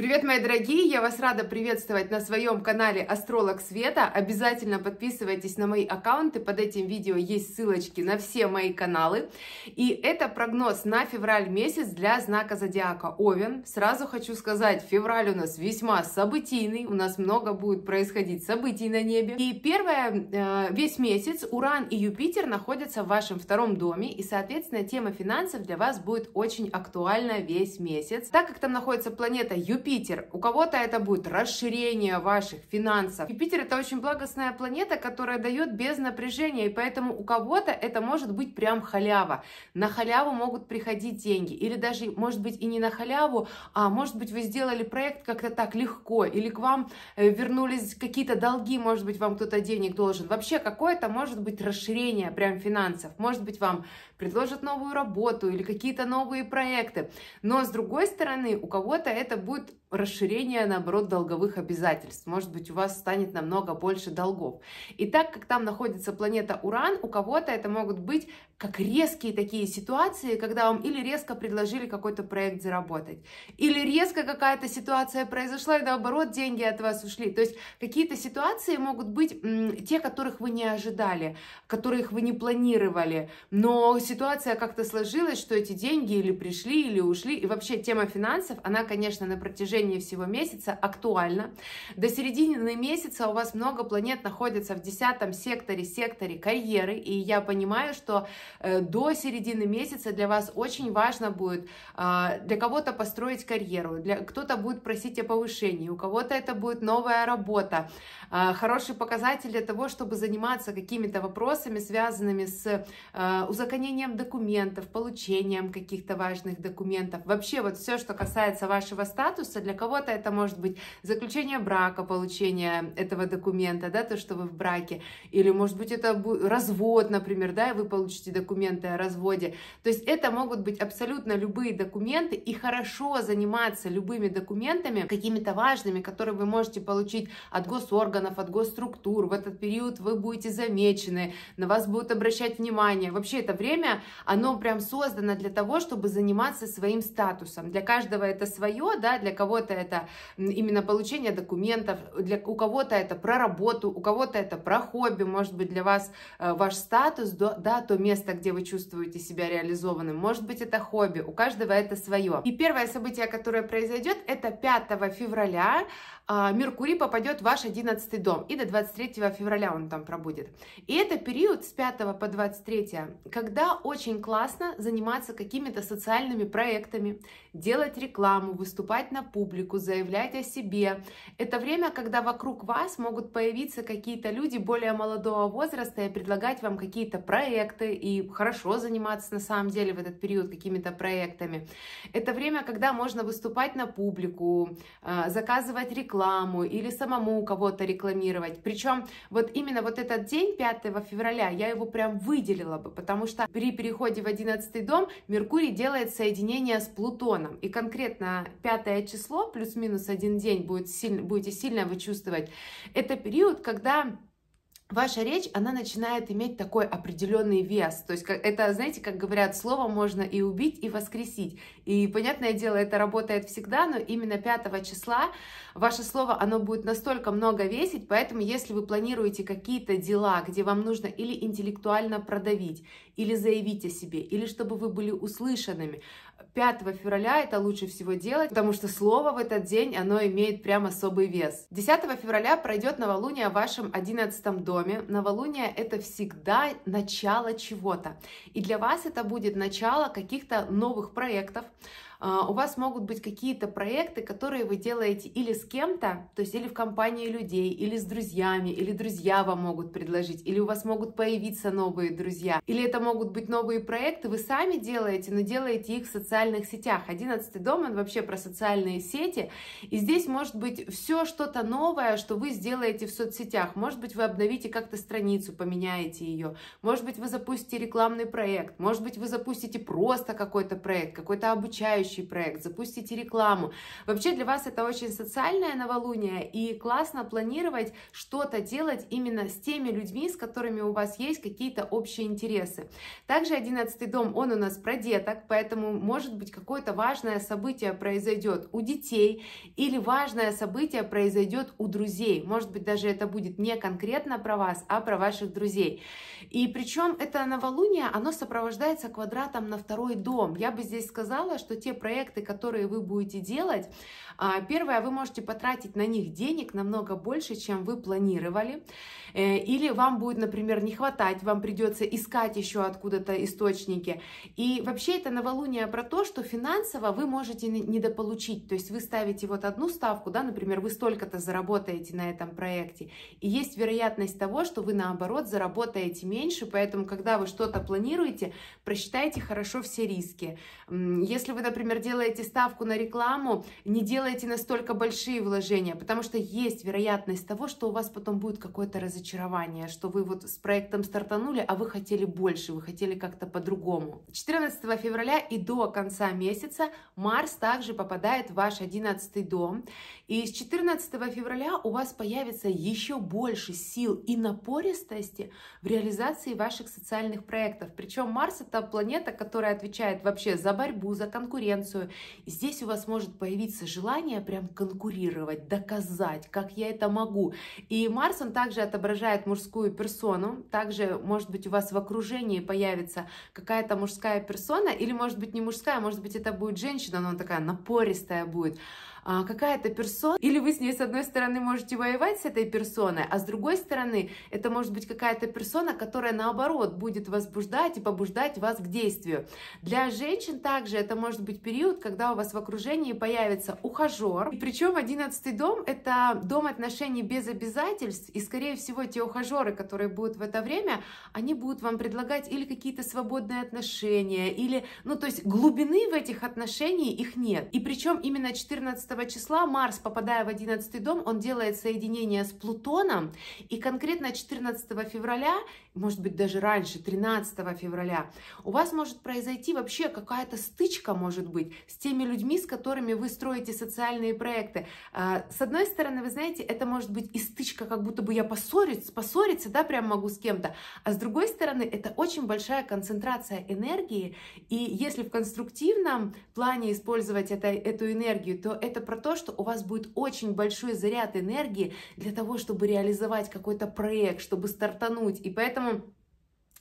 Привет, мои дорогие! Я вас рада приветствовать на своем канале Астролог Света. Обязательно подписывайтесь на мои аккаунты. Под этим видео есть ссылочки на все мои каналы. И это прогноз на февраль месяц для знака зодиака Овен. Сразу хочу сказать, февраль у нас весьма событийный. У нас много будет происходить событий на небе. И первое, э, весь месяц Уран и Юпитер находятся в вашем втором доме. И, соответственно, тема финансов для вас будет очень актуальна весь месяц. Так как там находится планета Юпитер, Юпитер. У кого-то это будет расширение ваших финансов. Юпитер это очень благостная планета, которая дает без напряжения, и поэтому у кого-то это может быть прям халява. На халяву могут приходить деньги, или даже, может быть, и не на халяву, а может быть, вы сделали проект как-то так легко, или к вам э, вернулись какие-то долги, может быть, вам кто-то денег должен. Вообще, какое-то может быть расширение прям финансов. Может быть, вам предложат новую работу или какие-то новые проекты. Но, с другой стороны, у кого-то это будет расширение, наоборот, долговых обязательств. Может быть, у вас станет намного больше долгов. И так как там находится планета Уран, у кого-то это могут быть как резкие такие ситуации, когда вам или резко предложили какой-то проект заработать, или резко какая-то ситуация произошла, и наоборот, деньги от вас ушли. То есть какие-то ситуации могут быть те, которых вы не ожидали, которых вы не планировали, но ситуация как-то сложилась, что эти деньги или пришли, или ушли. И вообще тема финансов, она, конечно, на протяжении всего месяца актуальна. До середины месяца у вас много планет находится в десятом секторе, секторе карьеры. И я понимаю, что э, до середины месяца для вас очень важно будет э, для кого-то построить карьеру, для кто-то будет просить о повышении, у кого-то это будет новая работа. Э, хороший показатель для того, чтобы заниматься какими-то вопросами, связанными с э, узаконением документов, получением каких-то важных документов. Вообще вот все, что касается вашего статуса, для кого-то это может быть заключение брака, получение этого документа, да, то, что вы в браке, или может быть это развод, например, да, и вы получите документы о разводе. То есть это могут быть абсолютно любые документы, и хорошо заниматься любыми документами, какими-то важными, которые вы можете получить от госорганов, от госструктур. В этот период вы будете замечены, на вас будут обращать внимание. Вообще это время оно прям создано для того, чтобы заниматься своим статусом. Для каждого это свое, да, для кого-то это именно получение документов, для, у кого-то это про работу, у кого-то это про хобби, может быть, для вас э, ваш статус, да, то место, где вы чувствуете себя реализованным, может быть, это хобби, у каждого это свое. И первое событие, которое произойдет, это 5 февраля, Меркурий попадет в ваш 11 дом, и до 23 февраля он там пробудет. И это период с 5 по 23, когда очень классно заниматься какими-то социальными проектами, делать рекламу, выступать на публику, заявлять о себе. Это время, когда вокруг вас могут появиться какие-то люди более молодого возраста и предлагать вам какие-то проекты, и хорошо заниматься на самом деле в этот период какими-то проектами. Это время, когда можно выступать на публику, а, заказывать рекламу, рекламу или самому кого-то рекламировать. Причем вот именно вот этот день, 5 февраля, я его прям выделила бы, потому что при переходе в 11 дом Меркурий делает соединение с Плутоном. И конкретно 5 число, плюс-минус один день, будет сильно, будете сильно вы чувствовать. Это период, когда ваша речь, она начинает иметь такой определенный вес. То есть это, знаете, как говорят, слово можно и убить, и воскресить. И, понятное дело, это работает всегда, но именно 5 числа ваше слово, оно будет настолько много весить, поэтому если вы планируете какие-то дела, где вам нужно или интеллектуально продавить, или заявить о себе, или чтобы вы были услышанными, 5 февраля это лучше всего делать, потому что слово в этот день, оно имеет прям особый вес. 10 февраля пройдет новолуние в вашем 11 доме. Новолуние это всегда начало чего-то. И для вас это будет начало каких-то новых проектов, у вас могут быть какие-то проекты, которые вы делаете или с кем-то, то есть или в компании людей, или с друзьями, или друзья вам могут предложить, или у вас могут появиться новые друзья, или это могут быть новые проекты, вы сами делаете, но делаете их в социальных сетях. Одиннадцатый дом, он вообще про социальные сети, и здесь может быть все что-то новое, что вы сделаете в соцсетях. Может быть, вы обновите как-то страницу, поменяете ее, может быть, вы запустите рекламный проект, может быть, вы запустите просто какой-то проект, какой-то обучающий обучающий проект, запустите рекламу. Вообще для вас это очень социальное новолуние, и классно планировать что-то делать именно с теми людьми, с которыми у вас есть какие-то общие интересы. Также 11 дом, он у нас про деток, поэтому может быть какое-то важное событие произойдет у детей или важное событие произойдет у друзей. Может быть даже это будет не конкретно про вас, а про ваших друзей. И причем это новолуние, оно сопровождается квадратом на второй дом. Я бы здесь сказала, что те проекты, которые вы будете делать, а, первое, вы можете потратить на них денег намного больше, чем вы планировали. Э, или вам будет, например, не хватать, вам придется искать еще откуда-то источники. И вообще это новолуние про то, что финансово вы можете недополучить. То есть вы ставите вот одну ставку, да, например, вы столько-то заработаете на этом проекте. И есть вероятность того, что вы наоборот заработаете меньше, поэтому когда вы что-то планируете, просчитайте хорошо все риски. Если вы, например, делаете ставку на рекламу, не делайте настолько большие вложения, потому что есть вероятность того, что у вас потом будет какое-то разочарование, что вы вот с проектом стартанули, а вы хотели больше, вы хотели как-то по-другому. 14 февраля и до конца месяца Марс также попадает в ваш 11 дом. И с 14 февраля у вас появится еще больше сил и напористости в реализации ваших социальных проектов. Причем Марс это планета, которая отвечает вообще за борьбу, за конкуренцию. И здесь у вас может появиться желание прям конкурировать, доказать, как я это могу. И Марс, он также отображает отображает мужскую персону. Также, может быть, у вас в окружении появится какая-то мужская персона, или, может быть, не мужская, может быть, это будет женщина, но она такая напористая будет. А, какая-то персона, или вы с ней с одной стороны можете воевать с этой персоной, а с другой стороны это может быть какая-то персона, которая наоборот будет возбуждать и побуждать вас к действию. Для женщин также это может быть период, когда у вас в окружении появится ухажер, и причем одиннадцатый дом это дом отношений без обязательств, и скорее всего те ухажеры, которые будут в это время, они будут вам предлагать или какие-то свободные отношения, или, ну то есть глубины в этих отношениях их нет. И причем именно 14 числа Марс, попадая в 11 дом, он делает соединение с Плутоном, и конкретно 14 февраля, может быть даже раньше, 13 февраля, у вас может произойти вообще какая-то стычка, может быть, с теми людьми, с которыми вы строите социальные проекты. А, с одной стороны, вы знаете, это может быть и стычка, как будто бы я поссориться, поссориться, да, прям могу с кем-то, а с другой стороны, это очень большая концентрация энергии, и если в конструктивном плане использовать это, эту энергию, то это это про то, что у вас будет очень большой заряд энергии для того, чтобы реализовать какой-то проект, чтобы стартануть. И поэтому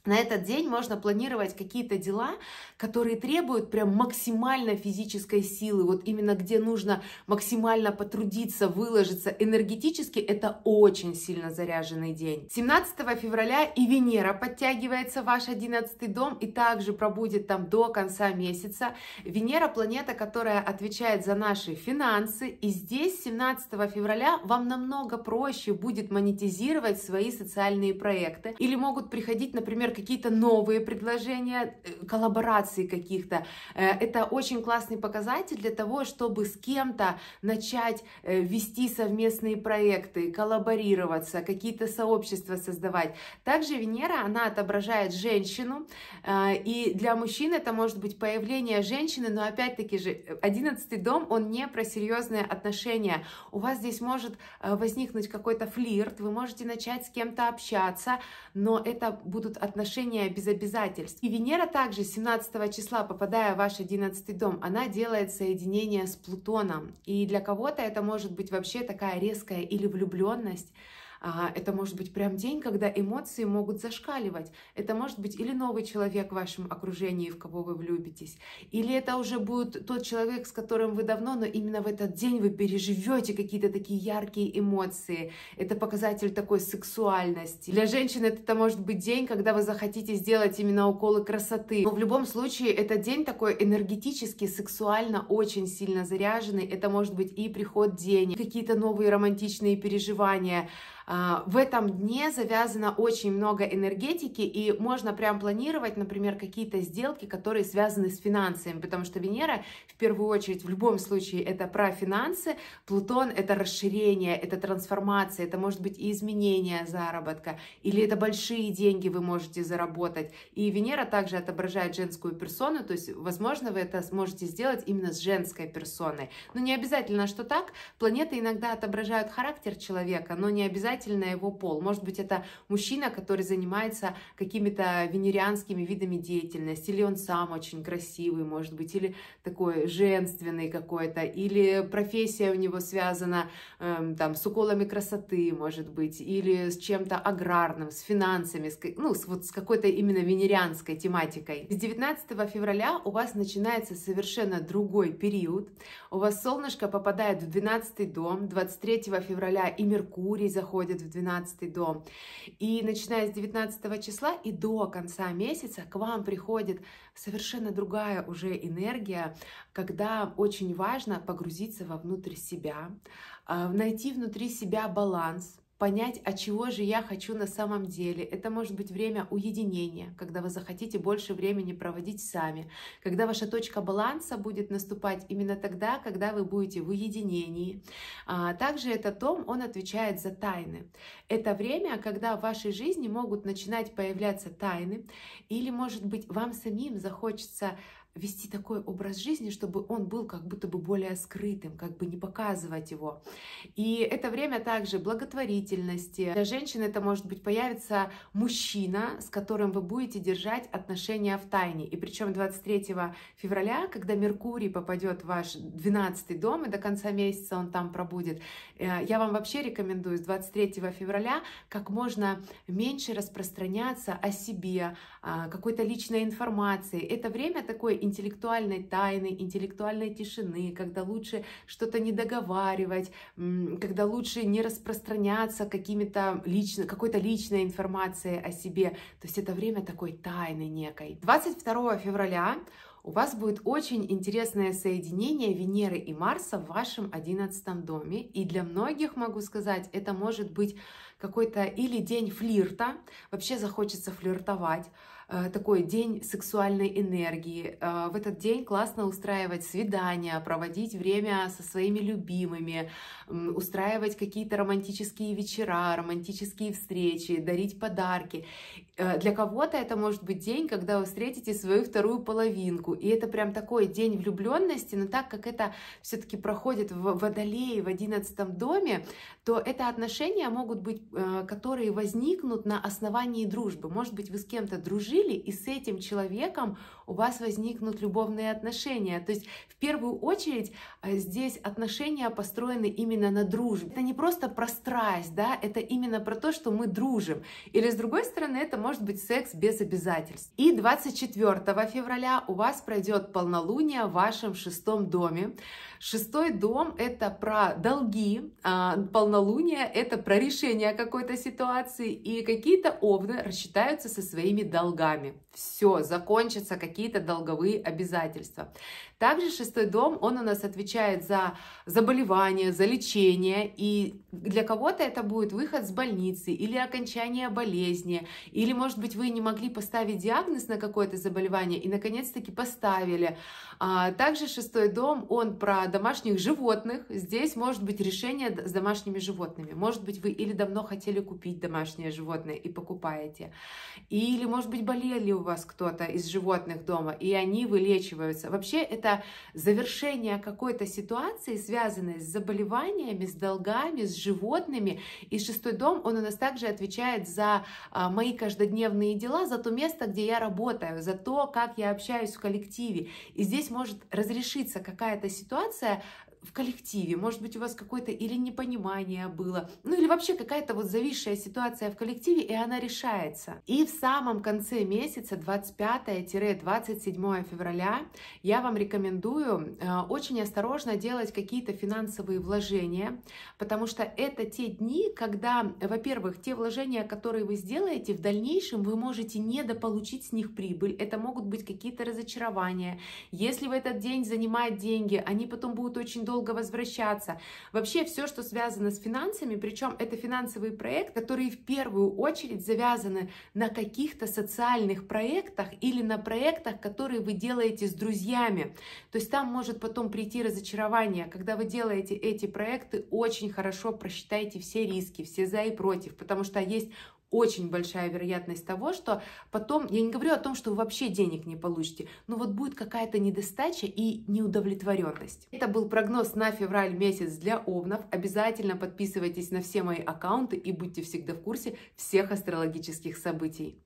на этот день можно планировать какие-то дела, которые требуют прям максимально физической силы, вот именно где нужно максимально потрудиться, выложиться энергетически, это очень сильно заряженный день. 17 февраля и Венера подтягивается в ваш 11 дом и также пробудет там до конца месяца. Венера планета, которая отвечает за наши финансы, и здесь 17 февраля вам намного проще будет монетизировать свои социальные проекты или могут приходить, например, например, какие-то новые предложения, э, коллаборации каких-то. Э, это очень классный показатель для того, чтобы с кем-то начать э, вести совместные проекты, коллаборироваться, какие-то сообщества создавать. Также Венера, она отображает женщину, и для мужчин это может быть появление женщины, но опять-таки же 11 дом, он не про серьезные отношения. У вас здесь может возникнуть какой-то флирт, вы можете начать с кем-то общаться, но это будут отношения отношения без обязательств. И Венера также 17 числа, попадая в ваш 11 дом, она делает соединение с Плутоном. И для кого-то это может быть вообще такая резкая или влюбленность, это может быть прям день, когда эмоции могут зашкаливать. Это может быть или новый человек в вашем окружении, в кого вы влюбитесь, или это уже будет тот человек, с которым вы давно, но именно в этот день вы переживете какие-то такие яркие эмоции. Это показатель такой сексуальности. Для женщин это может быть день, когда вы захотите сделать именно уколы красоты. Но в любом случае, этот день такой энергетически, сексуально очень сильно заряженный. Это может быть и приход денег, какие-то новые романтичные переживания, в этом дне завязано очень много энергетики, и можно прям планировать, например, какие-то сделки, которые связаны с финансами, потому что Венера в первую очередь в любом случае это про финансы, Плутон это расширение, это трансформация, это может быть и изменение заработка, или это большие деньги вы можете заработать. И Венера также отображает женскую персону, то есть, возможно, вы это сможете сделать именно с женской персоной. Но не обязательно, что так. Планеты иногда отображают характер человека, но не обязательно его пол. Может быть, это мужчина, который занимается какими-то венерианскими видами деятельности, или он сам очень красивый, может быть, или такой женственный какой-то, или профессия у него связана эм, там с уколами красоты, может быть, или с чем-то аграрным, с финансами, с, ну, с, вот с какой-то именно венерианской тематикой. С 19 февраля у вас начинается совершенно другой период. У вас солнышко попадает в 12 дом, 23 февраля и Меркурий заходит в 12 дом. И начиная с 19 числа и до конца месяца к вам приходит совершенно другая уже энергия, когда очень важно погрузиться вовнутрь себя, а, найти внутри себя баланс, понять, а чего же я хочу на самом деле. Это может быть время уединения, когда вы захотите больше времени проводить сами, когда ваша точка баланса будет наступать именно тогда, когда вы будете в уединении. А также этот том, он отвечает за тайны. Это время, когда в вашей жизни могут начинать появляться тайны, или, может быть, вам самим захочется вести такой образ жизни, чтобы он был как будто бы более скрытым, как бы не показывать его. И это время также благотворительности. Для женщин это может быть появится мужчина, с которым вы будете держать отношения в тайне. И причем 23 февраля, когда Меркурий попадет в ваш 12 дом, и до конца месяца он там пробудет, э, я вам вообще рекомендую с 23 февраля как можно меньше распространяться о себе, какой-то личной информации. Это время такое интеллектуальной тайны, интеллектуальной тишины, когда лучше что-то не договаривать, когда лучше не распространяться какими-то лично, какой-то личной информацией о себе. То есть это время такой тайны некой. 22 февраля у вас будет очень интересное соединение Венеры и Марса в вашем 11 доме. И для многих, могу сказать, это может быть какой-то или день флирта, вообще захочется флиртовать, такой день сексуальной энергии. Э, в этот день классно устраивать свидания, проводить время со своими любимыми, устраивать какие-то романтические вечера, романтические встречи, дарить подарки. Э, для кого-то это может быть день, когда вы встретите свою вторую половинку. И это прям такой день влюбленности, но так как это все-таки проходит в Водолее в одиннадцатом доме, то это отношения могут быть, которые возникнут на основании дружбы. Может быть, вы с кем-то дружили, дружили, и с этим человеком у вас возникнут любовные отношения. То есть в первую очередь э, здесь отношения построены именно на дружбе. Это не просто про страсть, да, это именно про то, что мы дружим. Или с другой стороны, это может быть секс без обязательств. И 24 февраля у вас пройдет полнолуние в вашем шестом доме. Шестой дом — это про долги, а полнолуние — это про решение какой-то ситуации, и какие-то овны рассчитаются со своими долгами. Все, закончатся какие-то долговые обязательства. Также шестой дом, он у нас отвечает за заболевание, за лечение, и для кого-то это будет выход с больницы или окончание болезни, или, может быть, вы не могли поставить диагноз на какое-то заболевание и, наконец-таки, поставили. А также шестой дом, он про домашних животных. Здесь может быть решение с домашними животными. Может быть, вы или давно хотели купить домашнее животное и покупаете, или, может быть, болели у вас кто-то из животных дома, и они вылечиваются. Вообще, это завершение какой-то ситуации, связанной с заболеваниями, с долгами, с животными. И шестой дом, он у нас также отвечает за а, мои каждодневные дела, за то место, где я работаю, за то, как я общаюсь в коллективе. И здесь может разрешиться какая-то ситуация, в коллективе, может быть, у вас какое-то или непонимание было, ну или вообще какая-то вот зависшая ситуация в коллективе, и она решается. И в самом конце месяца, 25-27 февраля, я вам рекомендую э, очень осторожно делать какие-то финансовые вложения, потому что это те дни, когда, во-первых, те вложения, которые вы сделаете, в дальнейшем вы можете недополучить с них прибыль, это могут быть какие-то разочарования. Если в этот день занимать деньги, они потом будут очень долго возвращаться. Вообще все, что связано с финансами, причем это финансовый проект, который в первую очередь завязаны на каких-то социальных проектах или на проектах, которые вы делаете с друзьями. То есть там может потом прийти разочарование. Когда вы делаете эти проекты, очень хорошо просчитайте все риски, все за и против, потому что есть очень большая вероятность того, что потом, я не говорю о том, что вы вообще денег не получите, но вот будет какая-то недостача и неудовлетворенность. Это был прогноз на февраль месяц для овнов. Обязательно подписывайтесь на все мои аккаунты и будьте всегда в курсе всех астрологических событий.